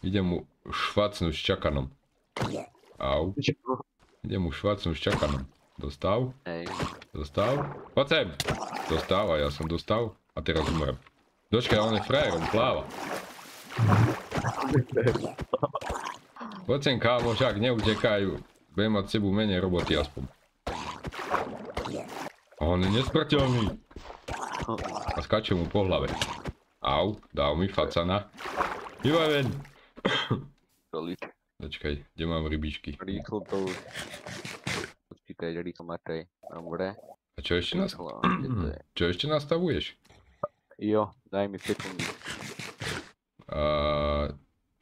Idem mu švacnúť s čakanom. Au. Idem mu švacnúť s čakanom. Dostav, Hej. dostav. Poď sem. Dostav a ja som dostal. A teraz umrem. Dočkaj, on je frajer, on sem, kámo, však neutekajú. Budem mať s sebou menej roboty aspoň. A on je nesmrteľný. A skáče mu po hlave. Au, dal mi facana. Vybaven. Doliť. Počkaj, kde mám rybičky? Rýchlo to už. Počkaj, rýchlo Matej. Dobre. A čo ešte, nas... Čo ešte nastavuješ? Jo, daj mi sekundu. A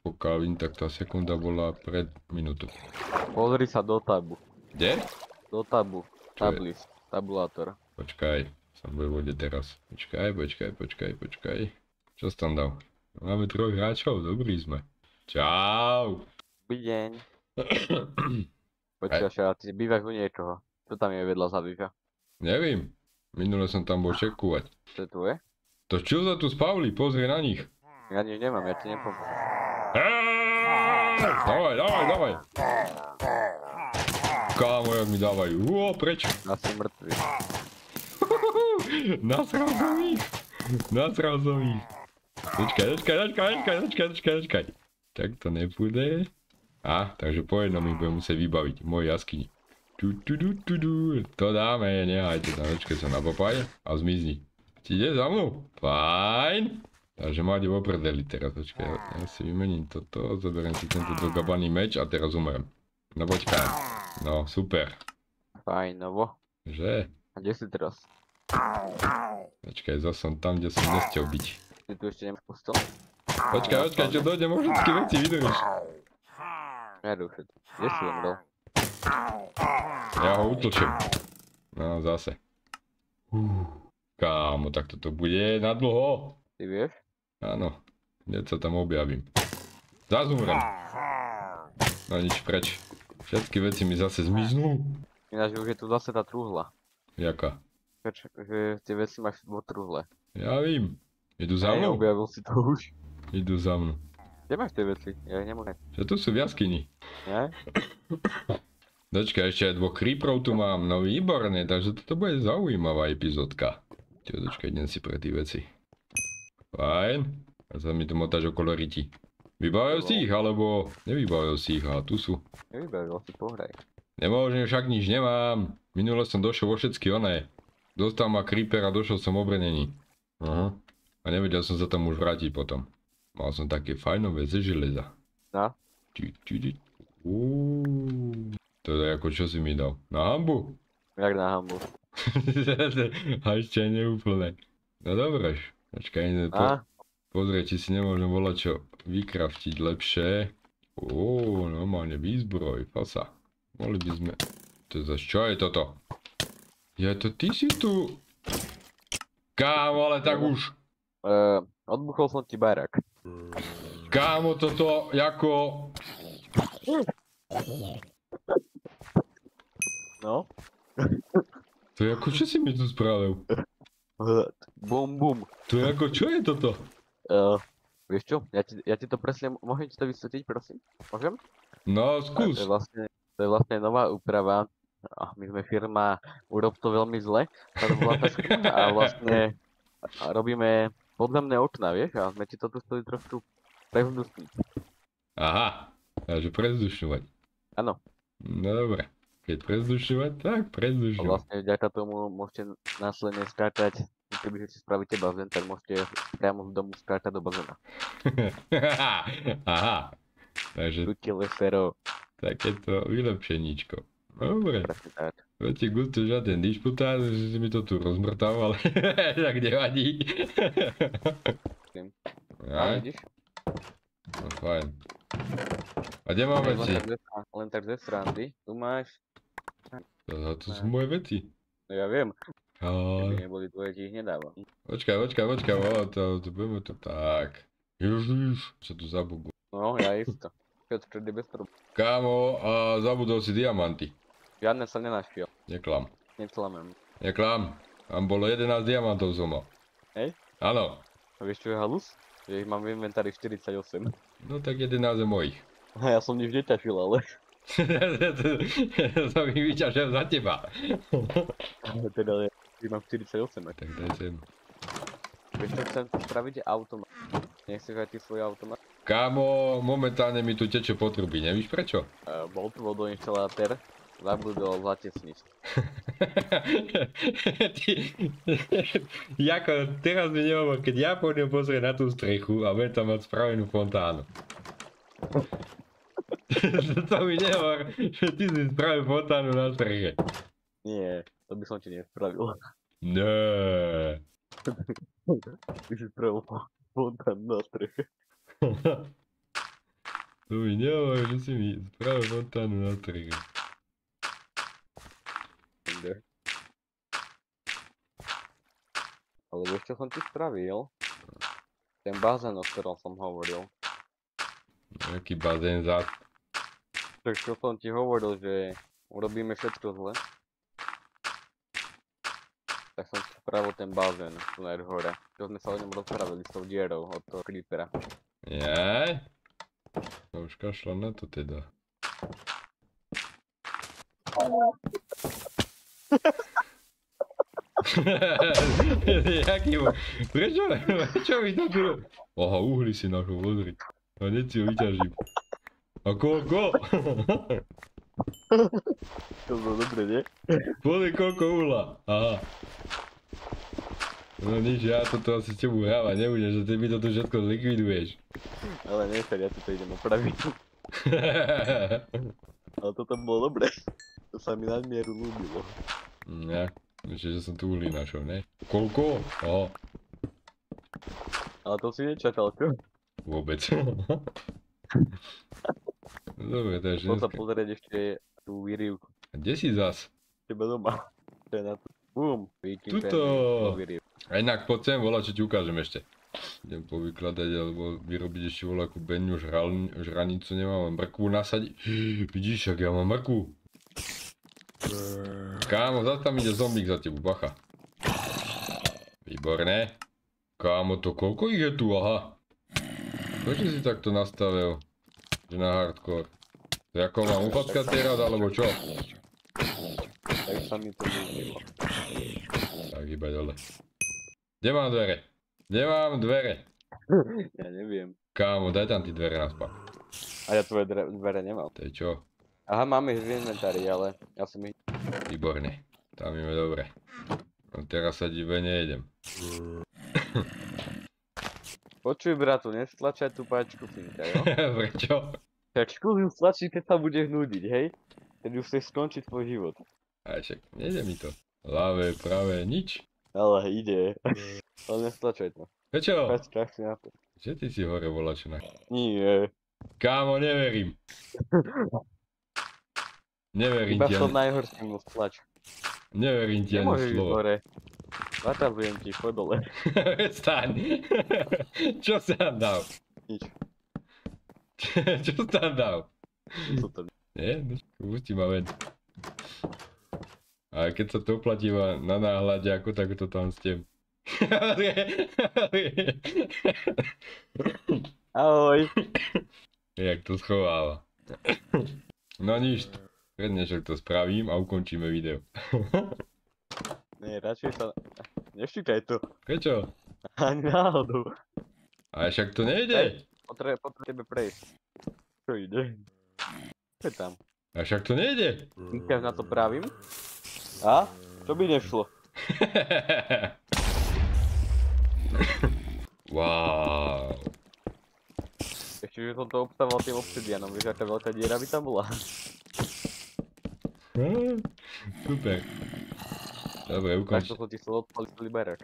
pokiaľ vím, tak tá sekunda bola pred minútou. Pozri sa do tabu. Kde? Do tabu. Čo je? Tablis. Tabulátor. Počkaj, som v vode teraz. Počkaj, počkaj, počkaj, počkaj. Čo si tam dal? Máme troch hráčov, dobrí sme. Čau. Dobrý deň. Počkaj, a ty bývaš u niečoho. Čo tam je vedľa Zabiša? Nevím. Minule som tam bol čekovať. To je tvoje? To čo za tu spavli? Pozri na nich. Ja nič nemám, ja ti nepomôžem. Dávaj, dávaj, dávaj. Kámo, jak mi dávajú. Uo, preč. Asi mŕtvy. Nasral som ich. Nasral som ich. Počkaj, počkaj, počkaj, počkaj, počkaj, počkaj, počkaj. Tak to nebude. A, takže po jednom mi budem musieť vybaviť v mojej jaskyni. Tu, tu, tu, tu, tu. To dáme, nehajte tam, počkaj sa na a zmizni. Ti ide za mnou? Fajn. Takže máte v oprdeli teraz, počkaj, ja si vymením toto, zoberiem si tento dogabaný meč a teraz umrem. No počkaj. No, super. Fajnovo. Že? A kde si teraz? Počkaj, zase som tam, kde som nechcel byť. Ty tu ešte nemáš postel? Počkaj, počkaj, čo dojde, možno všetky veci vydržíš. Nedu všetko. Kde si umrel? Ja ho utlčem. No, zase. Kámo, tak toto bude na dlho. Ty vieš? Áno, hneď sa tam objavím. Zas umrem. No nič, preč. Všetky veci mi zase zmiznú. Ináč už je tu zase tá truhla. Jaká? Že tie veci máš vo truhle. Ja vím. Idú za Hej, mnou? objavil si to už. Idú za mnou. Kde máš tie veci? Ja ich nemôžem. Čo tu sú v jaskyni? Nie? Dočkaj, ešte aj dvoch creeperov tu mám, no výborne, takže toto bude zaujímavá epizódka. Čo, dočkaj, idem si pre tie veci. Fajn. A sa mi tu motáš okolo riti. Vybavil si ich, alebo nevybavil si ich, a tu sú. Nevybavil si, pohraj. Nemôžem, však nič nemám. Minule som došiel vo všetky oné. Dostal ma creeper a došiel som obrnený. Aha. A nevedel som sa tam už vrátiť potom. Mal som také fajnové ze železa. No? To je ako čo si mi dal? Na hambu? Jak na hambu. a ešte aj neúplné. No dobre, počkaj, po, pozrieť, či si nemôžem volať čo vykraftiť lepšie. Ó, normálne výzbroj, fasa. Mohli by sme... To je zase, čo je toto? Ja to ty si tu... Kámo, ale tak už... Uh, odbuchol som ti barak. Kámo, toto ako... No? To je ako, čo si mi tu spravil? Bum bum. To je ako, čo je toto? Uh, vieš čo? Ja ti, ja ti to presne, môžem ti to vysvetliť, prosím? Môžem? No, A To skús. je vlastne, to je vlastne nová úprava. A my sme firma, urob to veľmi zle. Táto bola tá a vlastne robíme podzemné okná, vieš? A sme ti to tu chceli trošku prevzdušniť. Aha, takže prezdušňovať. Áno. No dobre. Keď prezdušňovať, tak A prezdušňovať. vlastne vďaka tomu môžete následne skákať, keby si spravíte bazén, tak môžete priamo z domu skákať do bazéna. Aha. Takže Tuti lesero, takéto vylepšeníčko. Dobre, presne tak. To ti gusto žiaden disputát, že si mi to tu rozmrtal, ale tak nevadí. A Aj, no fajn. A kde mám veci? len tak ze srandy. Tu máš, To, to sú moje veci. no ja viem, A, keby neboli tvoje, ti ich nedávam. počkaj, počkaj, počkaj, o, to, to budeme to tak. Ježiš, čo tu zabugu. No, ja isto. Je bez problémov. Kámo, a zabudol si diamanty. Žiadne sa nenašiel. Neklam. Neclamem. Neklam. Tam bolo 11 diamantov som mal. Hej? Áno. A vieš čo je halus? Že ich mám v inventári 48. No tak 11 je mojich. A ja som nič neťažil, ale to som ich vyťažil za teba. teda ja mám 48. ak- Tak daj sem. Vieš čo chcem spraviť automat. Nechceš aj ty svoj automat? Kámo, momentálne mi tu teče potruby, nevíš prečo? Uh, bol tu vodoinštalátor, zabudol zatesniť. Ty, jako, teraz mi nehovor, keď ja pôjdem pozrieť na tú strechu a budem tam mať spravenú fontánu. to mi nehovor, že ty si spravil fontánu na streche. Nie, to by som ti nespravil. Ne. Ty si spravil fontán na streche. to mi nehovor, že si mi spravil fontánu na streche. Inde. Ale vieš čo som ti spravil? Ten bazén, o ktorom som hovoril. Nejaký bazén za... Tak čo som ti hovoril, že urobíme všetko zle. Tak som ti spravil ten bazén tu na hore. Čo sme sa o ňom rozprávali s tou dierou od toho creepera. Jaj? No už kašľam na to teda. Jaký mu... Prečo? Prečo mi to tu... Aha, uhly si našiel, pozri. A hneď si ho vyťažím. A koľko? To bolo dobre, nie? Pozri koľko uhla. Aha. No nič, ja toto asi s tebou hrávať nebudem, že ty mi to tu všetko zlikviduješ. Ale nechaj, ja to idem opraviť. Ale toto bolo dobre. To sa mi nadmieru ľúbilo. Ja, ešte, že som tu uhly našiel, ne? Koľko? Aha, Ale to si nečakal, čo? vôbec. Dobre, to je Poď sa pozrieť ešte tú výrivku. Kde si zas? Teba doma. To je na to. Bum. Tuto. A inak poď sem, volá, čo ti ukážem ešte. Idem povykladať, alebo vyrobiť ešte voľakú beňu, žral, žranicu nemám, mrkvu nasadiť. Vidíš, ak ja mám mrkvu. Kámo, zase tam ide zombík za tebou, bacha. Výborné. Kámo, to koľko ich je tu, aha. Prečo si takto nastavil? Že na hardcore. To ako mám ufackať teraz, alebo čo? Tak sa mi to. Tak iba dole. Kde mám dvere? Kde mám dvere? Ja neviem. Kámo, daj tam tie dvere naspäť. A ja tvoje dvere nemám. To je čo? Aha, máme ich v inventári, ale ja som ich... Výborne. Tam ideme dobre. No teraz sa dive nejdem. Počuj, bratu, nestlačaj tú páčku, Finka, jo? Prečo? Tak skús ju stlačiť, keď sa budeš nudiť, hej? Keď už chceš skončiť tvoj život. Aj však, nejde mi to. Lavé, pravé, nič. Ale ide. Ale nestlačaj to. Prečo? Tak si na to. Že ty si hore volačo na... Nie. Kámo, neverím. Neverím Iba ti som ani, najhorší mu stlač. neverím ti ani slovo. hore. Zatazujem ti, poď dole. Staň. Čo si tam dal? Nič. Čo si tam dal? Nie, no, pusti ma ven. Ale keď sa to oplatí iba na náhľade, ako tak to tam ste. Ahoj. Jak to schováva. No nič, prednešok to spravím a ukončíme video. Nie, radšej sa... Neštíkaj to. Prečo? Ani náhodou. Ale však to nejde. Potre, potre tebe prejsť. Čo ide? Čo je tam? A však to nejde. Vykáš na to pravím? A? Čo by nešlo? wow. Ešte, že som to obstával tým obsidianom, vieš, aká veľká diera by tam bola. Super. Dobre, Takto ukonč. som ti chcel odpaliť liberák.